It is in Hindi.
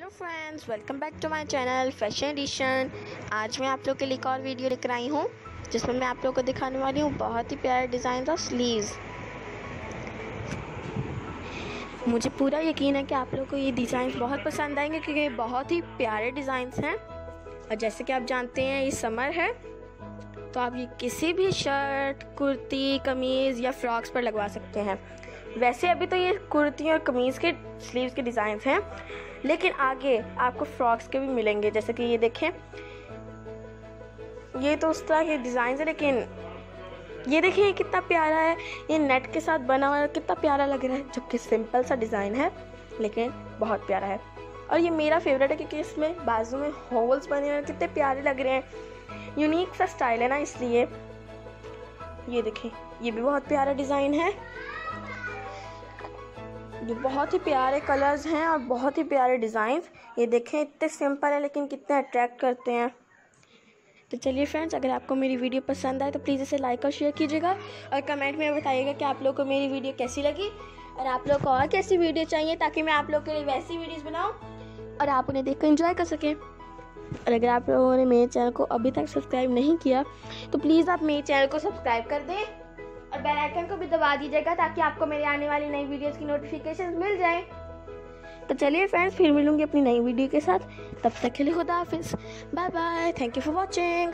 Hello friends welcome back to my channel fashion edition आज मैं आप लोग के लिए एक और वीडियो लेकर आई हूँ, जिसमें मैं आप लोग को दिखाने वाली हूँ बहुत ही प्यारे डिज़ाइन और स्लीव्स मुझे पूरा यकीन है कि आप लोग को ये डिज़ाइन बहुत पसंद आएँगे, क्योंकि ये बहुत ही प्यारे डिज़ाइंस हैं। और जैसे कि आप जानते हैं, ये समर है तो आप ये किसी भी शर्ट कुर्ती, कमीज़ या फ्रॉक्स पर लगवा सकते हैं। वैसे अभी तो ये कुर्ती और कमीज़ के स्लीव्स के डिज़ाइंस हैं, लेकिन आगे आपको फ्रॉक्स के भी मिलेंगे, जैसे कि ये देखें। ये तो उस तरह के डिज़ाइन है, लेकिन ये देखिए कितना प्यारा है। ये नेट के साथ बना हुआ है, कितना प्यारा लग रहा है, जबकि सिंपल सा डिज़ाइन है, लेकिन बहुत प्यारा है। और ये मेरा फेवरेट है, क्योंकि इसमें बाजू में होल्स बने हुए हैं, कितने प्यारे लग रहे हैं। यूनिक सा स्टाइल है ना, इसलिए ये देखें, ये भी बहुत प्यारा डिज़ाइन है। जो बहुत ही प्यारे कलर्स हैं और बहुत ही प्यारे डिज़ाइन ये देखें, इतने सिंपल है लेकिन कितने अट्रैक्ट करते हैं। तो चलिए फ्रेंड्स, अगर आपको मेरी वीडियो पसंद आए तो प्लीज़ इसे लाइक और शेयर कीजिएगा और कमेंट में बताइएगा कि आप लोग को मेरी वीडियो कैसी लगी और आप लोग को और कैसी वीडियो चाहिए ताकि मैं आप लोग के लिए वैसी वीडियोज़ बनाऊँ और आप उन्हें देख कर इंजॉय कर सकें। और अगर आप लोगों ने मेरे चैनल को अभी तक सब्सक्राइब नहीं किया तो प्लीज़ आप मेरे चैनल को सब्सक्राइब कर दें। और बेल आइकन को भी दबा दीजिएगा ताकि आपको मेरी आने वाली नई वीडियोस की नोटिफिकेशन मिल जाए। तो चलिए फ्रेंड्स फिर मिलूँगी अपनी नई वीडियो के साथ। तब तक के लिए खुदा हाफिज़। Bye bye thank you for watching